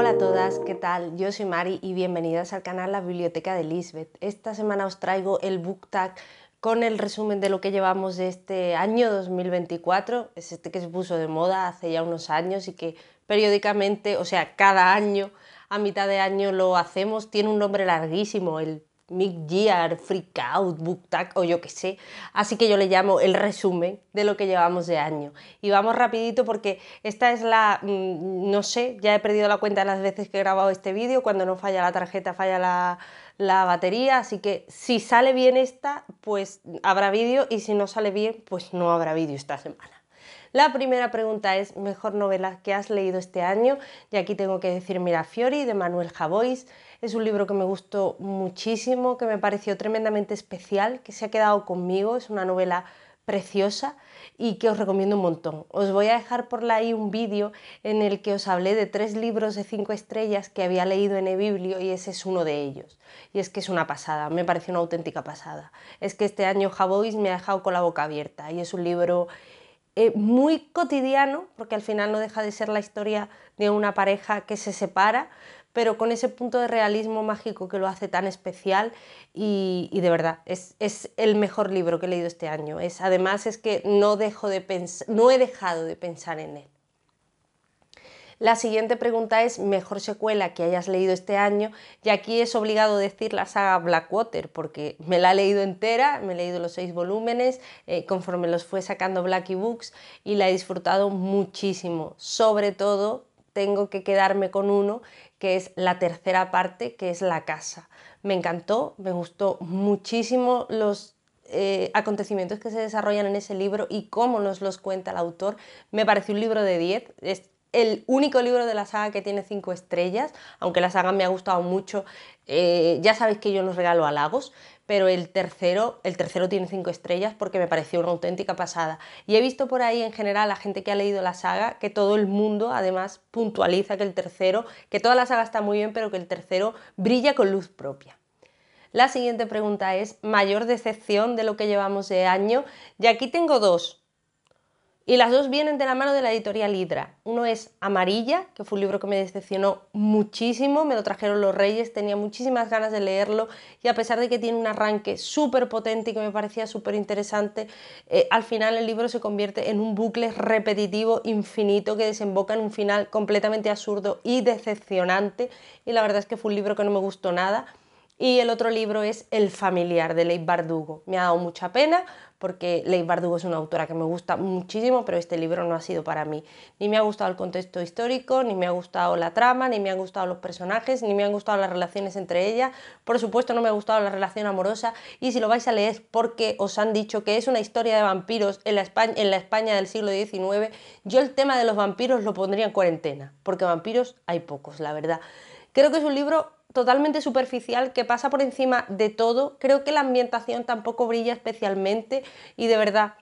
Hola a todas, ¿qué tal? Yo soy Mari y bienvenidas al canal La Biblioteca de Lisbeth. Esta semana os traigo el book tag con el resumen de lo que llevamos de este año 2024. Es este que se puso de moda hace ya unos años y que periódicamente, o sea, cada año, a mitad de año lo hacemos. Tiene un nombre larguísimo, el Mid-Year, Freak Out, Book Tag o yo qué sé. Así que yo le llamo el resumen de lo que llevamos de año. Y vamos rapidito porque esta es la, mm, no sé, ya he perdido la cuenta de las veces que he grabado este vídeo. Cuando no falla la tarjeta, falla la, la batería. Así que si sale bien esta, pues habrá vídeo y si no sale bien, pues no habrá vídeo esta semana. La primera pregunta es, mejor novela que has leído este año. Y aquí tengo que decir Mirafiori de Manuel Javois. Es un libro que me gustó muchísimo, que me pareció tremendamente especial, que se ha quedado conmigo. Es una novela preciosa y que os recomiendo un montón. Os voy a dejar por ahí un vídeo en el que os hablé de tres libros de cinco estrellas que había leído en eBiblio y ese es uno de ellos. Y es que es una pasada, me pareció una auténtica pasada. Es que este año Javois me ha dejado con la boca abierta y es un libro eh, muy cotidiano, porque al final no deja de ser la historia de una pareja que se separa, pero con ese punto de realismo mágico que lo hace tan especial y, de verdad es, es, el mejor libro que he leído este año. Es, además es que no, dejo de no he dejado de pensar en él. La siguiente pregunta es mejor secuela que hayas leído este año y aquí es obligado decir la saga Blackwater porque me la he leído entera, me he leído los seis volúmenes eh, conforme los fue sacando Blacky Books y la he disfrutado muchísimo. Sobre todo tengo que quedarme con uno que es la tercera parte que es la casa. Me encantó, me gustó muchísimo los eh, acontecimientos que se desarrollan en ese libro y cómo nos los cuenta el autor. Me pareció un libro de 10, el único libro de la saga que tiene cinco estrellas, aunque la saga me ha gustado mucho, eh, ya sabéis que yo los regalo halagos, pero el tercero, el tercero tiene cinco estrellas porque me pareció una auténtica pasada. Y he visto por ahí en general a gente que ha leído la saga que todo el mundo además puntualiza que el tercero, que toda la saga está muy bien, pero que el tercero brilla con luz propia. La siguiente pregunta es, ¿mayor decepción de lo que llevamos de año? Y aquí tengo dos. Y las dos vienen de la mano de la editorial Hydra. Uno es Amarilla, que fue un libro que me decepcionó muchísimo, me lo trajeron los Reyes, tenía muchísimas ganas de leerlo y a pesar de que tiene un arranque súper potente y que me parecía súper interesante, eh, al final el libro se convierte en un bucle repetitivo infinito que desemboca en un final completamente absurdo y decepcionante y la verdad es que fue un libro que no me gustó nada. Y el otro libro es El familiar de Leigh Bardugo. Me ha dado mucha pena porque Leigh Bardugo es una autora que me gusta muchísimo, pero este libro no ha sido para mí. Ni me ha gustado el contexto histórico, ni me ha gustado la trama, ni me han gustado los personajes, ni me han gustado las relaciones entre ellas. Por supuesto no me ha gustado la relación amorosa y si lo vais a leer porque os han dicho que es una historia de vampiros en la España, en la España del siglo XIX. Yo el tema de los vampiros lo pondría en cuarentena, porque vampiros hay pocos, la verdad. Creo que es un libro totalmente superficial que pasa por encima de todo. Creo que la ambientación tampoco brilla especialmente y de verdad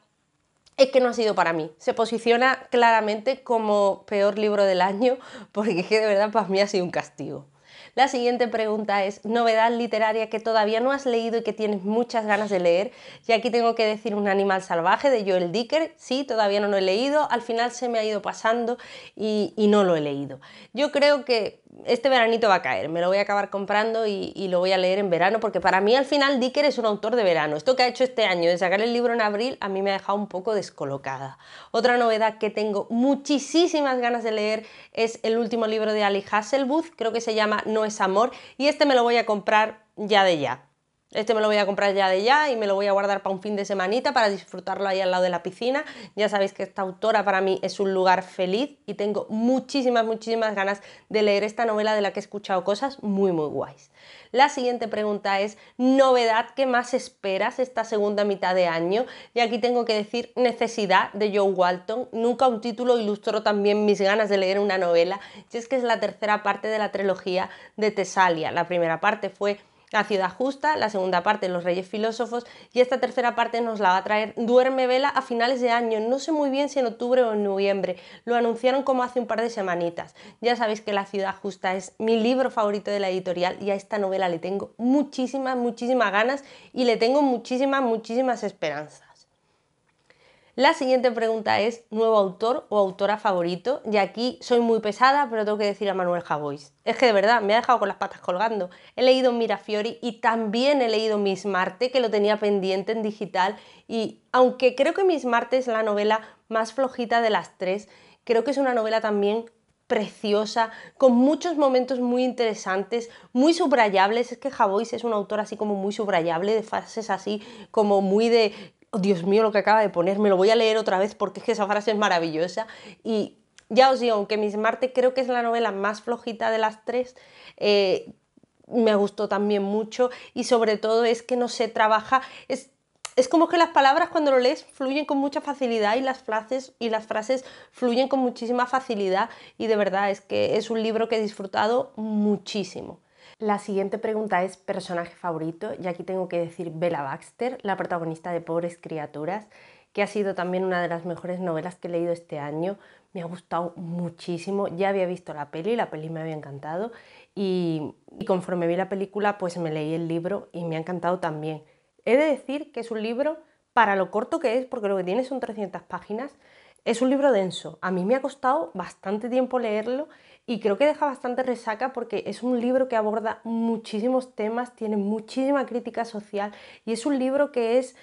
es que no ha sido para mí. Se posiciona claramente como peor libro del año porque es que de verdad para mí ha sido un castigo. La siguiente pregunta es, novedad literaria que todavía no has leído y que tienes muchas ganas de leer. Y aquí tengo que decir Un animal salvaje de Joel Dicker. Sí, todavía no lo he leído, al final se me ha ido pasando y, y no lo he leído. Yo creo que este veranito va a caer, me lo voy a acabar comprando y, lo voy a leer en verano, porque para mí al final Dicker es un autor de verano. Esto que ha hecho este año de sacar el libro en abril a mí me ha dejado un poco descolocada. Otra novedad que tengo muchísimas ganas de leer es el último libro de Ali Hasselbuth, creo que se llama No es amor, y este me lo voy a comprar ya de ya. Este me lo voy a comprar ya de ya y me lo voy a guardar para un fin de semanita para disfrutarlo ahí al lado de la piscina. Ya sabéis que esta autora para mí es un lugar feliz y tengo muchísimas, muchísimas ganas de leer esta novela de la que he escuchado cosas muy, muy guays. La siguiente pregunta es, ¿novedad que más esperas esta segunda mitad de año? Y aquí tengo que decir Necesidad de Joe Walton. Nunca un título ilustró también mis ganas de leer una novela. Y es que es la tercera parte de la trilogía de Tesalia. La primera parte fue la ciudad justa, la segunda parte Los reyes filósofos y esta tercera parte nos la va a traer Duerme Vela a finales de año, no sé muy bien si en octubre o en noviembre, lo anunciaron como hace un par de semanitas. Ya sabéis que La ciudad justa es mi libro favorito de la editorial y a esta novela le tengo muchísimas, muchísimas ganas y le tengo muchísimas, muchísimas esperanzas. La siguiente pregunta es, ¿nuevo autor o autora favorito? Y aquí soy muy pesada, pero tengo que decir a Manuel Javois. Es que de verdad, me ha dejado con las patas colgando. He leído Mirafiori y también he leído Miss Marte, que lo tenía pendiente en digital. Y aunque creo que Miss Marte es la novela más flojita de las tres, creo que es una novela también preciosa, con muchos momentos muy interesantes, muy subrayables. Es que Javois es un autor así como muy subrayable, de frases así como muy de Oh, Dios mío, lo que acaba de poner, me lo voy a leer otra vez porque es que esa frase es maravillosa. Y ya os digo, aunque Miss Marte creo que es la novela más flojita de las tres, eh, me gustó también mucho y sobre todo es que no se trabaja, es, es como que las palabras cuando lo lees fluyen con mucha facilidad y las frases y las frases fluyen con muchísima facilidad y de verdad es que es un libro que he disfrutado muchísimo. La siguiente pregunta es personaje favorito y aquí tengo que decir Bella Baxter, la protagonista de Pobres Criaturas, que ha sido también una de las mejores novelas que he leído este año. Me ha gustado muchísimo, ya había visto la peli, la peli me había encantado y, conforme vi la película pues me leí el libro y me ha encantado también. He de decir que es un libro para lo corto que es, porque lo que tiene son 300 páginas, es un libro denso. A mí me ha costado bastante tiempo leerlo y creo que deja bastante resaca porque es un libro que aborda muchísimos temas, tiene muchísima crítica social y es un libro que es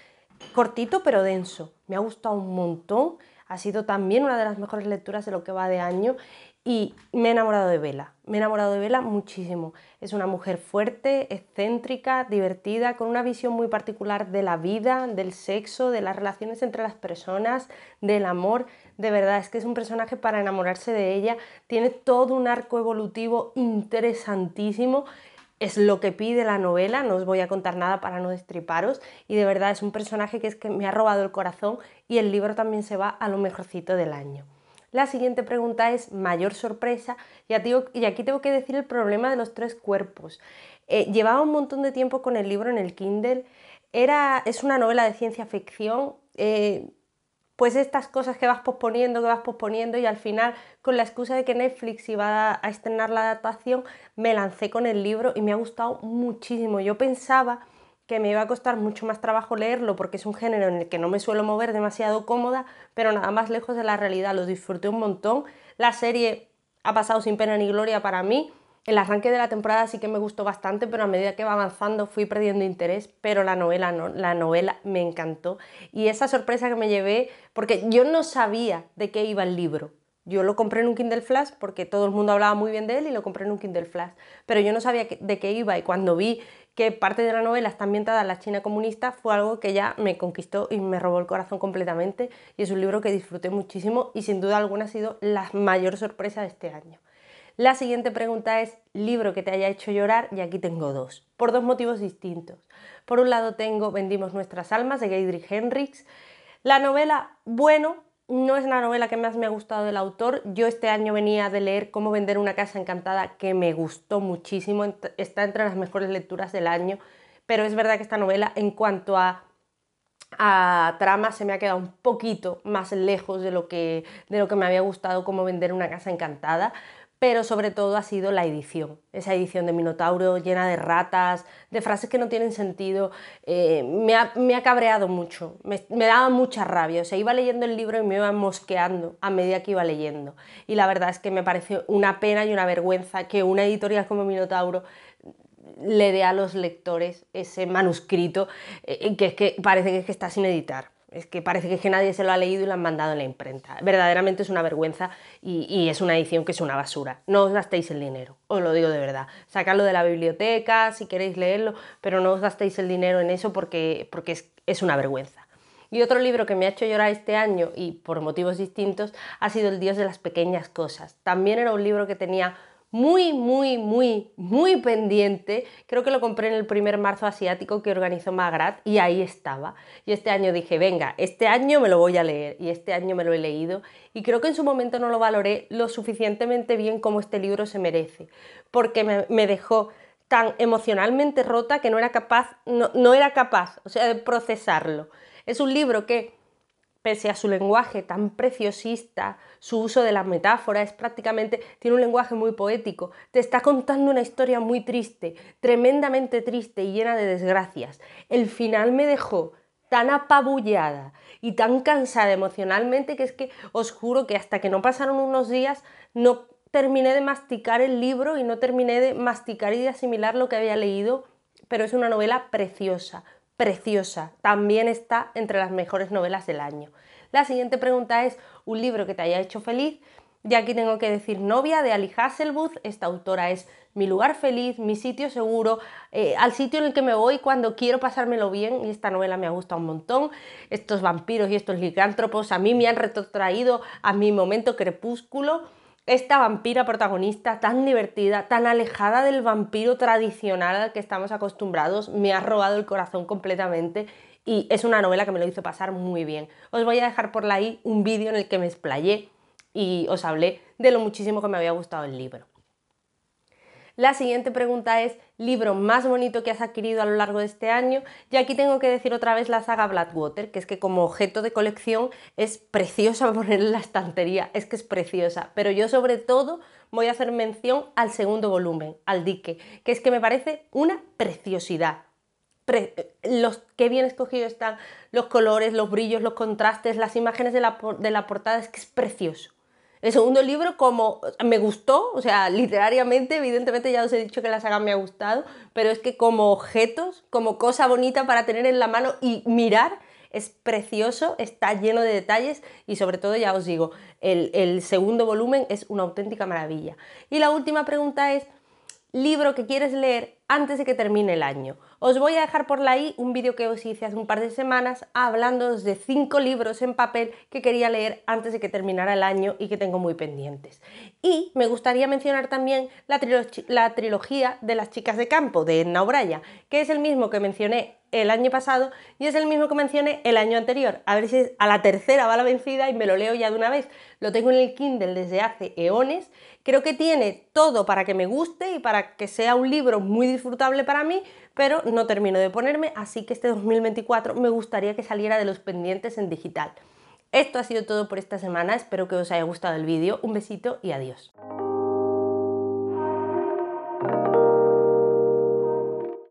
cortito pero denso. Me ha gustado un montón, ha sido también una de las mejores lecturas de lo que va de año y me he enamorado de Vela, me he enamorado de Vela muchísimo. Es una mujer fuerte, excéntrica, divertida, con una visión muy particular de la vida, del sexo, de las relaciones entre las personas, del amor. De verdad, es que es un personaje para enamorarse de ella. Tiene todo un arco evolutivo interesantísimo. Es lo que pide la novela, no os voy a contar nada para no destriparos. Y de verdad es un personaje que es que me ha robado el corazón y el libro también se va a lo mejorcito del año. La siguiente pregunta es mayor sorpresa y aquí tengo que decir el problema de los tres cuerpos. Eh, llevaba un montón de tiempo con el libro en el Kindle, Era, es una novela de ciencia ficción, eh, pues estas cosas que vas posponiendo, que vas posponiendo y al final con la excusa de que Netflix iba a estrenar la adaptación, me lancé con el libro y me ha gustado muchísimo. Yo pensaba que me iba a costar mucho más trabajo leerlo porque es un género en el que no me suelo mover demasiado cómoda, pero nada más lejos de la realidad, lo disfruté un montón. La serie ha pasado sin pena ni gloria para mí. El arranque de la temporada sí que me gustó bastante, pero a medida que va avanzando fui perdiendo interés, pero la novela no, la novela me encantó. Y esa sorpresa que me llevé, porque yo no sabía de qué iba el libro. Yo lo compré en un Kindle Flash porque todo el mundo hablaba muy bien de él y lo compré en un Kindle Flash, pero yo no sabía de qué iba y cuando vi que parte de la novela está ambientada en la China comunista, fue algo que ya me conquistó y me robó el corazón completamente y es un libro que disfruté muchísimo y sin duda alguna ha sido la mayor sorpresa de este año. La siguiente pregunta es, libro que te haya hecho llorar y aquí tengo dos, por dos motivos distintos. Por un lado tengo Vendimos nuestras almas de Geidrich Henriks, la novela, bueno, no es la novela que más me ha gustado del autor. Yo este año venía de leer Cómo vender una casa encantada, que me gustó muchísimo, está entre las mejores lecturas del año, pero es verdad que esta novela en cuanto a, a trama se me ha quedado un poquito más lejos de lo que, de lo que me había gustado Cómo vender una casa encantada pero sobre todo ha sido la edición, esa edición de Minotauro llena de ratas, de frases que no tienen sentido, eh, me, ha, cabreado mucho, me, me, daba mucha rabia, o sea, iba leyendo el libro y me iba mosqueando a medida que iba leyendo, y la verdad es que me parece una pena y una vergüenza que una editorial como Minotauro le dé a los lectores ese manuscrito eh, que es que parece que está sin editar. Es que parece que, nadie se lo ha leído y lo han mandado en la imprenta. Verdaderamente es una vergüenza y, es una edición que es una basura. No os gastéis el dinero, os lo digo de verdad. Sacadlo de la biblioteca si queréis leerlo, pero no os gastéis el dinero en eso porque, porque es, es una vergüenza. Y otro libro que me ha hecho llorar este año y por motivos distintos ha sido El Dios de las Pequeñas Cosas. También era un libro que tenía muy, muy, muy, muy pendiente. Creo que lo compré en el primer marzo asiático que organizó Magrat y ahí estaba. Y este año dije, venga, este año me lo voy a leer y este año me lo he leído y creo que en su momento no lo valoré lo suficientemente bien como este libro se merece, porque me, dejó tan emocionalmente rota que no era capaz, no, no era capaz, o sea, de procesarlo. Es un libro que pese a su lenguaje tan preciosista, su uso de la metáfora es prácticamente, tiene un lenguaje muy poético, te está contando una historia muy triste, tremendamente triste y llena de desgracias. El final me dejó tan apabullada y tan cansada emocionalmente que es que os juro que hasta que no pasaron unos días no terminé de masticar el libro y no terminé de masticar y de asimilar lo que había leído, pero es una novela preciosa, preciosa. También está entre las mejores novelas del año. La siguiente pregunta es, ¿un libro que te haya hecho feliz? Y aquí tengo que decir Novia de Ali Hasselbuth. Esta autora es mi lugar feliz, mi sitio seguro, eh, al sitio en el que me voy cuando quiero pasármelo bien. Y esta novela me ha gustado un montón. Estos vampiros y estos licántropos a mí me han retrotraído a mi momento crepúsculo esta vampira protagonista tan divertida, tan alejada del vampiro tradicional al que estamos acostumbrados, me ha robado el corazón completamente y es una novela que me lo hizo pasar muy bien. Os voy a dejar por ahí un vídeo en el que me explayé y os hablé de lo muchísimo que me había gustado el libro. La siguiente pregunta es, libro más bonito que has adquirido a lo largo de este año. Y aquí tengo que decir otra vez la saga Blackwater, que es que como objeto de colección es preciosa poner en la estantería, es que es preciosa. Pero yo sobre todo voy a hacer mención al segundo volumen, al dique, que es que me parece una preciosidad. los que bien escogidos están los colores, los brillos, los contrastes, las imágenes de la, de la portada, es que es precioso. El segundo libro, como me gustó, o sea, literariamente, evidentemente ya os he dicho que la saga me ha gustado, pero es que como objetos, como cosa bonita para tener en la mano y mirar, es precioso, está lleno de detalles y sobre todo, ya os digo, el, el segundo volumen es una auténtica maravilla. Y la última pregunta es, libro que quieres leer antes de que termine el año. Os voy a dejar por ahí un vídeo que os hice hace un par de semanas hablando de cinco libros en papel que quería leer antes de que terminara el año y que tengo muy pendientes. Y me gustaría mencionar también la, la trilogía de las chicas de campo de Edna O'Brien, que es el mismo que mencioné el año pasado y es el mismo que mencioné el año anterior. A ver si a la tercera va la vencida y me lo leo ya de una vez. Lo tengo en el Kindle desde hace eones. Creo que tiene todo para que me guste y para que sea un libro muy disfrutable para mí, pero no termino de ponerme, así que este 2024 me gustaría que saliera de los pendientes en digital. Esto ha sido todo por esta semana, espero que os haya gustado el vídeo, un besito y adiós.